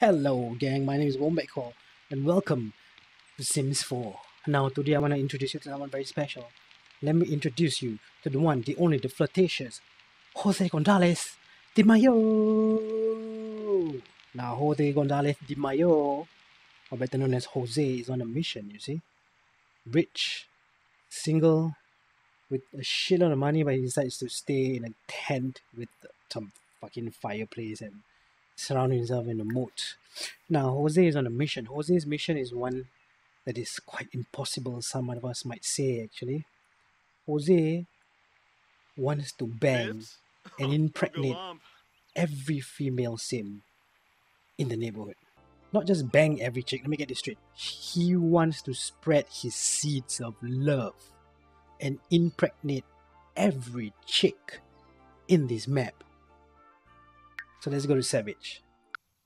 Hello, gang. My name is Call, and welcome to Sims 4. Now, today I want to introduce you to someone very special. Let me introduce you to the one, the only, the flirtatious Jose Gonzalez de Mayo. Now, Jose Gonzalez de Mayo, or better known as Jose, is on a mission. You see, rich, single, with a shitload of money, but he decides to stay in a tent with some fucking fireplace and surrounding himself in a moat. Now, Jose is on a mission. Jose's mission is one that is quite impossible, some of us might say, actually. Jose wants to bang and impregnate every female sim in the neighborhood. Not just bang every chick, let me get this straight. He wants to spread his seeds of love and impregnate every chick in this map. So let's go to Savage.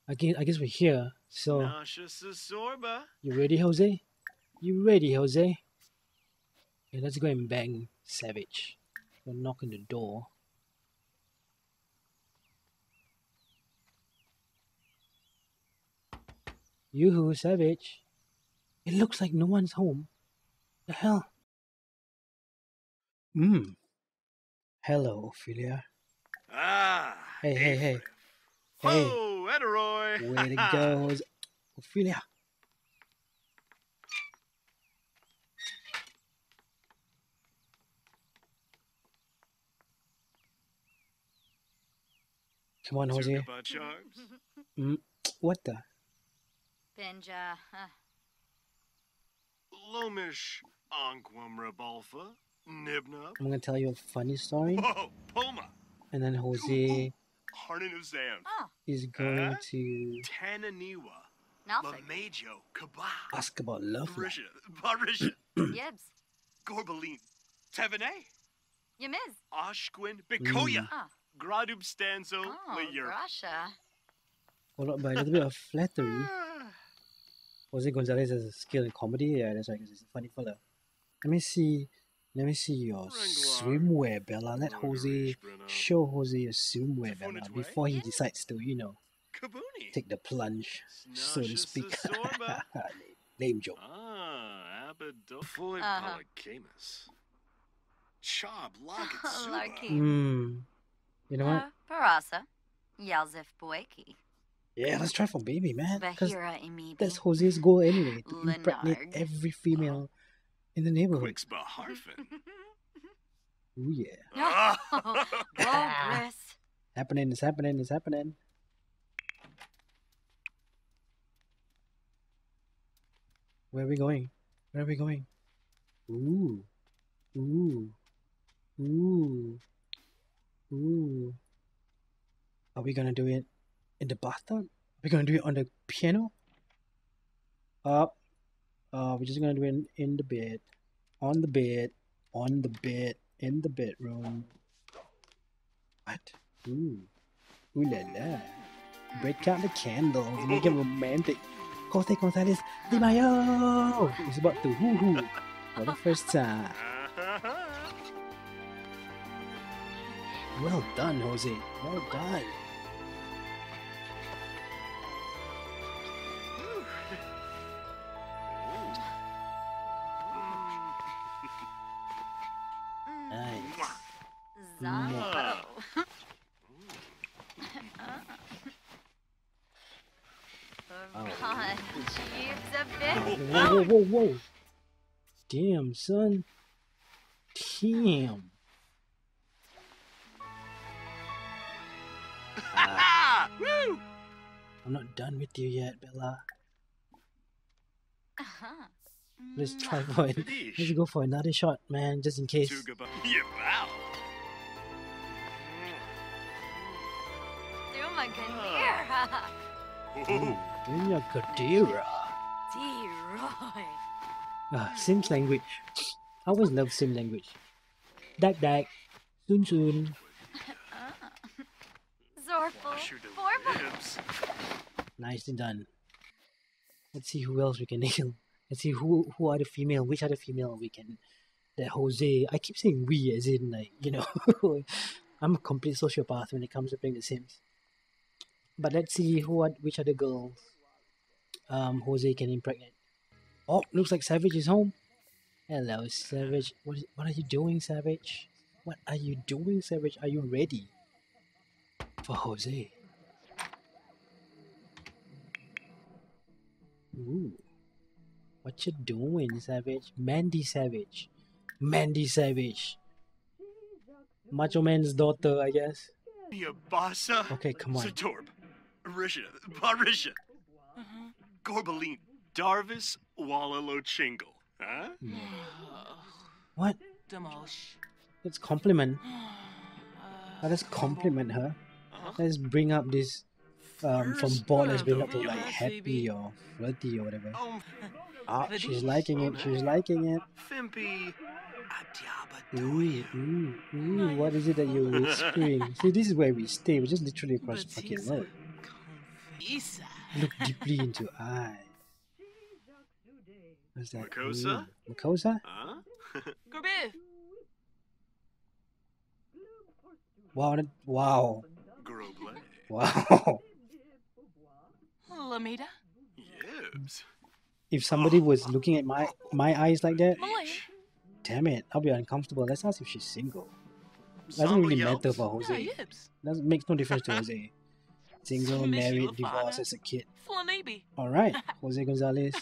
I guess, I guess we're here. So, you ready, Jose? You ready, Jose? Okay, let's go and bang Savage. Go knock on the door. Yoo-hoo, Savage. It looks like no one's home. The hell? Hmm. Hello, Ophelia. Ah. Hey, hey, hey. Hey. Hey, Oh, Edoroy. way to go, Jose. Ophelia. Come on, Jose. Zucaba Charms. Mm, what the? Benja. Lomish Anquam Rebalfa. Nibnub. I'm gonna tell you a funny story, Whoa, Poma. and then Jose Harnan of Zam. Oh, is uh-huh. going Huh? to Tananiwa. nothing. Lamajo. Kaba. ask about love. life. Barisha. Barisha. Yibs. Gorbaline. Tevene. Yamiz. Ashquin. Bikoya. Oh, mm. ah. Gradub Stanzo. oh, Layer. Russia. Followed by a little bit of flattery. Jose Gonzalez has a skill in comedy. Yeah, that's right, 'cause he's a funny fella. Let me see. Let me see your swimwear, Bella. Let Jose show Jose your swimwear, Bella, before he decides to, you know, take the plunge, so to speak. Name joke. Ah, Abadofoy Uh-huh. Polycamus. Chob Larky. Hmm. You know what? Parasa. Barasa. Yalzif Boeki. Yeah, let's try for baby, man. Because that's Jose's goal anyway, to impregnate every female in the neighborhood. Quixba Harfin. Ooh, yeah. Oh, Progress. Happening, it's happening, it's happening. Where are we going? Where are we going? Ooh. Ooh. Ooh. Ooh. Are we gonna do it in the bathtub? Are we gonna do it on the piano? Up. Uh, Uh, we're just gonna do it in, in the bed. On the bed. On the bed. In the bedroom. What? Ooh. Ooh la la. Break out the candles, make it romantic. Jose Gonzalez de Mayo! He's about to woo hoo for the first time. Well done, Jose. Well done. Zambo. Ron, Jeeves a bit. Whoa, whoa, whoa, whoa. Damn, son. Damn. Woo! I'm not done with you yet, Bella. Let's try for it. Let's go for another shot, man, just in case. Yabao. Through my Ganira. Ooh, Dunya Kadira. D-Roy. Ah, Sims language. I always love Sim language. Dak Dak. Soon Soon. Zorful. Washer the Forma. ribs. Nicely done. Let's see who else we can nail. Let's see who who are the female, which other female we can that Jose I keep saying we as in like, you know I'm a complete sociopath when it comes to playing The Sims. But let's see who are, which other girls um Jose can impregnate. Oh, looks like Savage is home. Hello, Savage. What is, what are you doing, Savage? What are you doing, Savage? Are you ready for Jose? Ooh. What you doing, Savage? Mandy Savage. Mandy Savage. Macho Man's daughter, I guess. Yabasa. Okay, come on. Zatorb. Arisha. Barisha. Mhm. Gorbaline. Darvis Walalochingle. Huh? What? Demosh. Let's compliment. Let us compliment her. Huh? Let's bring up this um, from First bored let's bring up to like happy or flirty or whatever. Oh, Ah, she's liking it. She's liking it. Fimpy. Ooh, ooh, ooh. What is it that you're whispering? See, this is where we stay. We're just literally across the fucking Batista. road. Confisa. Look deeply into eyes. What's that? Makosa? Ooh, Makosa? Huh? Gorbiv. Wow, that, wow, Groble. wow. Lamita. Yibs. If somebody was oh. looking at my my eyes like that, damn it, I'll be uncomfortable. Let's ask if she's single. Doesn't really matter for Yeah, Jose. yips. Doesn't makes no difference to Jose. Single, Miss you, married, divorced Lafana. as a kid. Flanaby. All right, Jose Gonzalez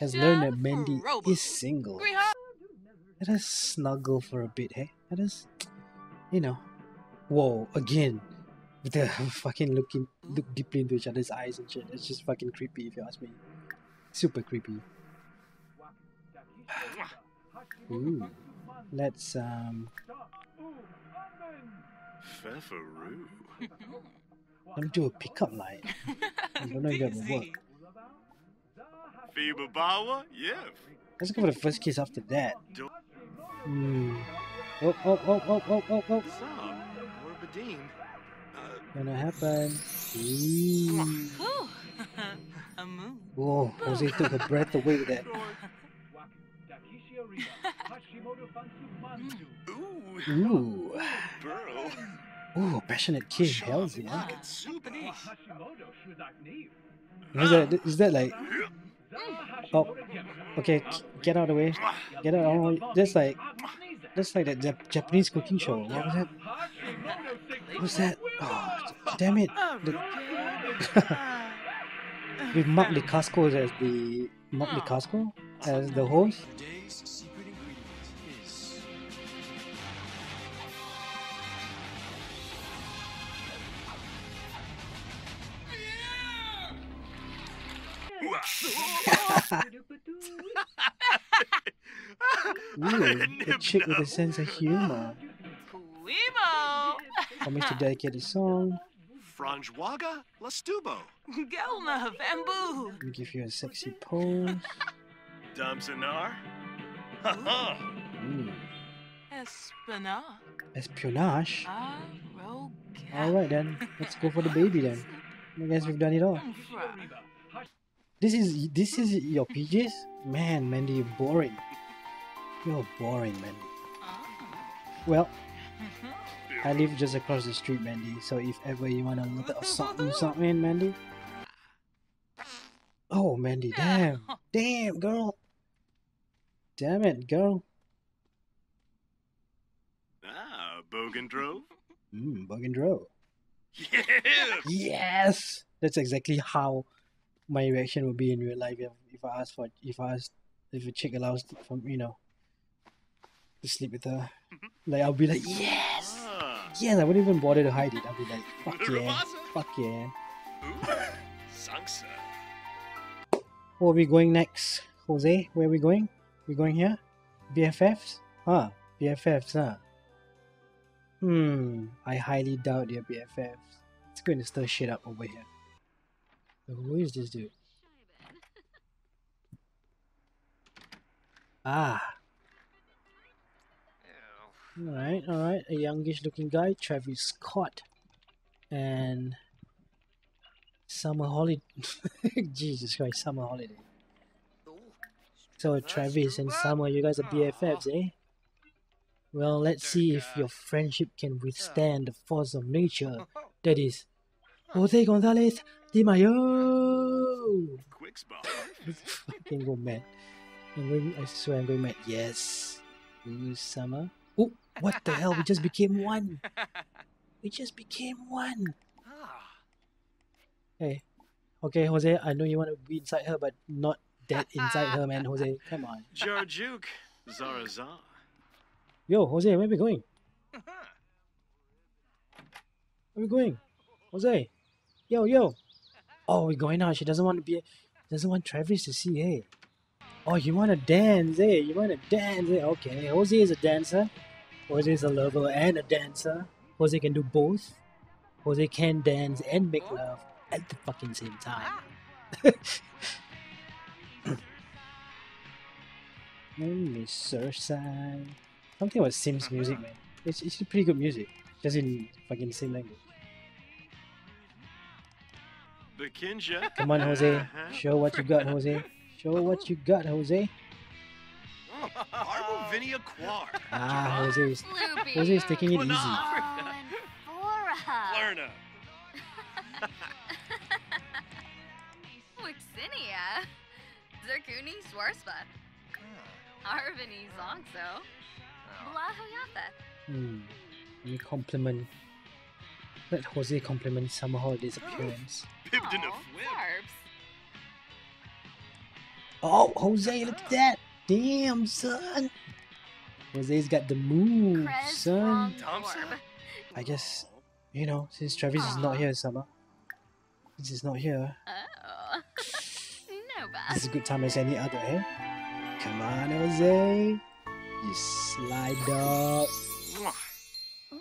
has learned that Mandy is single. Let us snuggle for a bit, hey? Let us, you know. Whoa, again. With the fucking looking, look deeply into each other's eyes and shit. It's just fucking creepy if you ask me. Super creepy. Ooh. Let's, um, Fefaroo. Let me do a pickup line. I don't know if that will work. Fibabawa? Yeah. Let's go for the first kiss after that. Hmm. Oh, oh, oh, oh, oh, oh, oh. Some. Gorbadine. Uh, Gonna happen. Ooh. Ooh. A moon. Whoa, Jose took a breath away with that. ooh. Ooh. Burrow. Ooh, passionate kiss. Shove Hells yeah. Rocket Super. Is that, is that like, oh, okay, get out of the way. Get out. Oh, that's like, that's like that Jap- Japanese cooking show. What was that? What was that? Oh, damn it. The, with Mark DeCasco as the, Mark DeCasco as the host. Ooh, a chick with a sense of humor. Weemo. Promise to dedicate the song. Franjwaga Lastubo. Gelna bamboo. Let me give you a sexy pose. Damsanar. Ha ha. Ooh, mm. Espana. espionage. Alright then, let's go for the baby then. I guess we've done it all. This is this is your PJs? Man, Mandy, you're boring. You're boring, Mandy. Ah. Well, mm-hmm. I live just across the street, Mandy. So if ever you wanna look at something, something, Mandy. Oh, Mandy, damn, damn, girl. Damn it, girl. Ah, Bogandrove. Mmm, bug and. Yes. Yes, that's exactly how my reaction would be in real life if, if I ask for if I ask if a chick allows to, from you know to sleep with her. Like I'll be like, yes, Ah. yes. I wouldn't even bother to hide it. I'll be like, fuck yeah, fuck yeah. Ooh. Where are we going next, Jose? Where are we going? We going here? BFFs? Huh? BFFs? Huh? Hmm. I highly doubt they're BFFs. It's going to stir shit up over here. So who is this dude? Ah. Alright, alright. A youngish looking guy, Travis Scott. And Summer Holiday. Jesus Christ, Summer Holiday. So Travis and Summer, you guys are BFFs, eh? Well, let's see if your friendship can withstand the force of nature. That is, Jose Gonzalez de Mayo. Quick spot. fucking go mad. I'm going, I swear I'm going mad. Yes. Summer. Oh, what the hell? We just became one. We just became one. Hey, okay, Jose. I know you want to be inside her, but not that inside her, man. Jose, come on. Jarjuk. Zarazar. Yo, Jose, where are we going? Where are we going? Jose. Yo, yo. Oh, we're going out. She doesn't want to be. Doesn't want Travis to see. Hey. Oh, you want to dance? Hey, you want to dance? Hey, okay. Jose is a dancer. Jose is a lover and a dancer. Jose can do both. Jose can dance and make love at the fucking same time. Miss Surfside. Something about Sims music, man. It's, it's pretty good music. Just in fucking same language. Bekinja. Come on, Jose. Show what you got, Jose. Show what you got, Jose. Arbovinia Quar. Ah, Jose is, Floopy. Jose is taking it easy. Oh, and Bora. Lerna. Wixinia. Zerkuni Swarspa. Arvini Zongso. Blahoyatha. Hmm. You compliment. Let Jose compliment Summer Holiday's appearance. Pipped in a flip. Oh, Jose, look at that! Damn, son! Jose's got the move, Krez son. Thompson? I guess, you know, since Travis is not Aw. here, Summer. Since he's not here, Oh. no this is a good time as any other, eh? Come on, Jose. You slide up. Mwah. Ooh.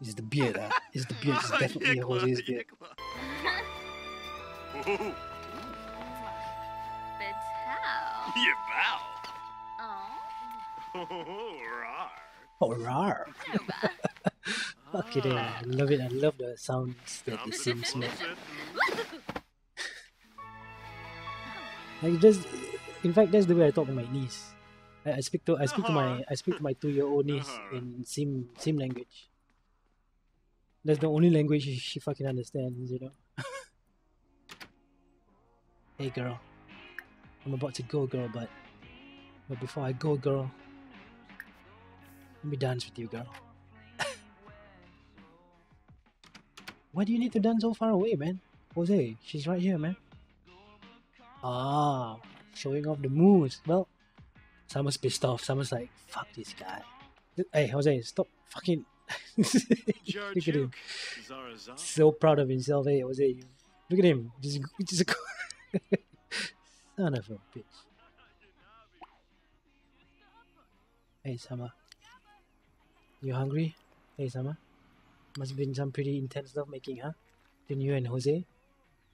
It's the beard, ah. It's the beard. It's definitely Yikla, Jose's beard. yikla. Ooh, Betal. You bow. Oh. Rar. Rar. No bad. Fuck it, eh. I love it. I love the sounds that the Thompson Sims make. flips. Like just, in fact, that's the way I talk to my niece. I, I speak to I speak to my I speak to my two year old niece in sim sim language. That's the only language she, she fucking understands, you know. hey girl, I'm about to go, girl, but but before I go, girl, let me dance with you, girl. Why do you need to dance so far away, man? Jose, she's right here, man. Ah, showing off the moves. Well, Summer's pissed off. Summer's like, fuck this guy. Hey, Jose, stop fucking. Look at him. So proud of himself, hey, Jose. you- Look at him. Just, just a... Son of a bitch. Hey, Summer. You hungry? Hey, Summer. Must have been some pretty intense love making, huh? Between you and Jose.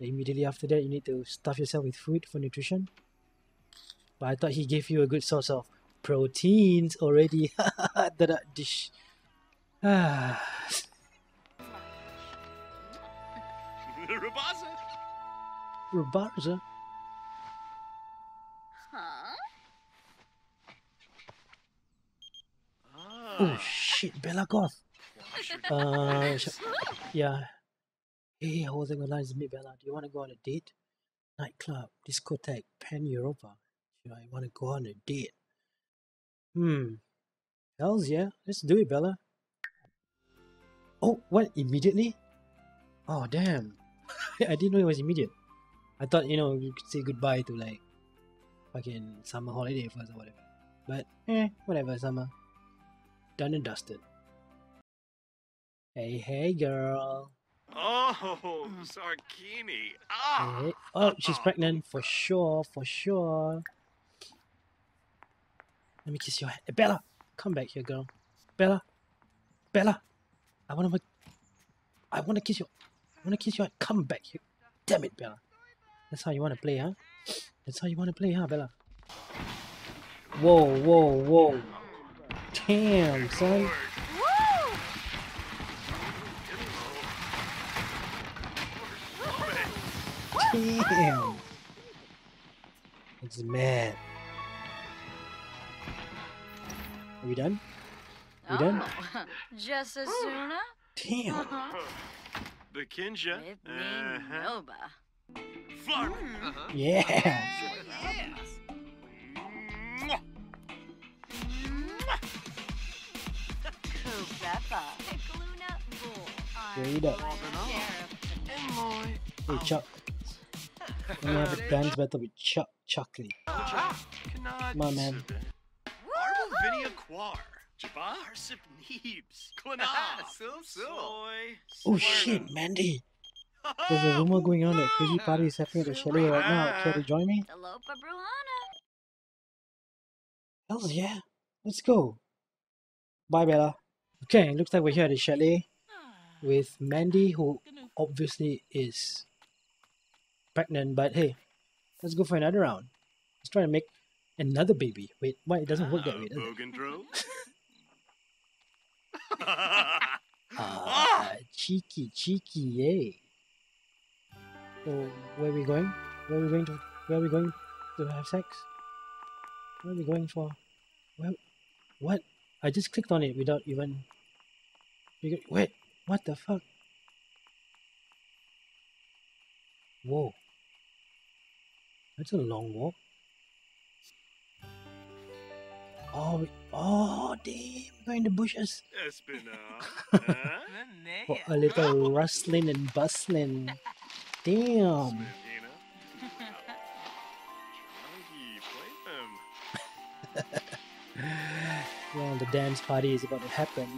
Immediately after that, you need to stuff yourself with food for nutrition. But I thought he gave you a good source of proteins already. that dish. Ah. Rabarza. Oh shit, Bella Goth. Uh, yeah. Hey, Jose Gonzalez, me, Bella. Do you want to go on a date? Nightclub, discotheque, pan Europa. Should I want to go on a date? Hmm. Hells yeah, let's do it, Bella. Oh, what? Immediately? Oh, damn. I didn't know it was immediate. I thought, you know, you could say goodbye to like fucking summer holiday first or whatever. But, eh, whatever, summer. Done and dusted. Hey, hey, girl. Oh, Sarkini. Ah. Hey. Oh, she's pregnant for sure, for sure. Let me kiss your hand. Hey, Bella, come back here, girl. Bella, Bella, I wanna, I wanna kiss you. I wanna kiss your hand. Come back here. Damn it, Bella. That's how you wanna play, huh? That's how you wanna play, huh, Bella? Whoa, whoa, whoa. Damn, son. Damn. It's mad. Are we done? We done? Oh, just as soon, huh? Damn. Uh-huh. Bekinja. With me, Uh-huh. Noba. Flark. Uh-huh. Yeah. Yes. Mwah. Kubeppa. Straight up. Hey, Chuck. Let me have a dance battle with Chuck Chuckley. On, man. Oh shit, Mandy! There's a rumor going on that crazy party is happening at the chalet right now. Care to join me? Hells yeah. Let's go. Bye, Bella. Okay, looks like we're here at the chalet with Mandy, who obviously is pregnant, but hey, let's go for another round. Let's try to make another baby. Wait, why it doesn't work that way, does it? Ah, cheeky, cheeky, yay. So, where are we going? Where are we going to? Where are we going to have sex? Where are we going for? Where? What? I just clicked on it without even. Figure- Wait, what the fuck? Whoa. That's a long walk. Oh, we- oh, damn! We're in the bushes. Espina. Huh? For a little rustling and bustling. Damn. Smittina. Druggy. Well, the dance party is about to happen.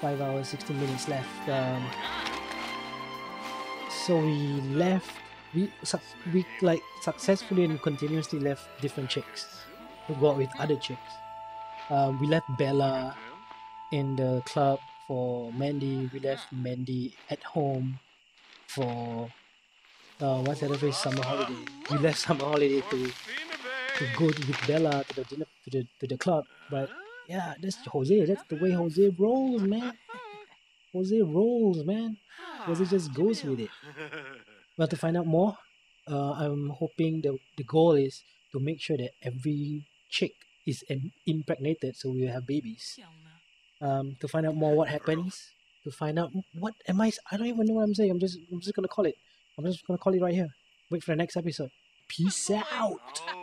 Five hours, 16 minutes left. Um, so we left. We we like successfully and continuously left different chicks to go out with other chicks. Um, we left Bella in the club for Mandy. We left Mandy at home for uh, what's the other? Summer holiday. We left summer holiday to to go with Bella to the dinner to the to the club. But yeah, that's Jose. That's the way Jose rolls, man. Jose rolls, man. Jose just goes with it. Well, to find out more, uh, I'm hoping the the goal is to make sure that every chick is im- impregnated, so we will have babies. Um, to find out more what happens, to find out what am I? I don't even know what I'm saying. I'm just I'm just gonna call it. I'm just gonna call it right here. Wait for the next episode. Peace out. Oh,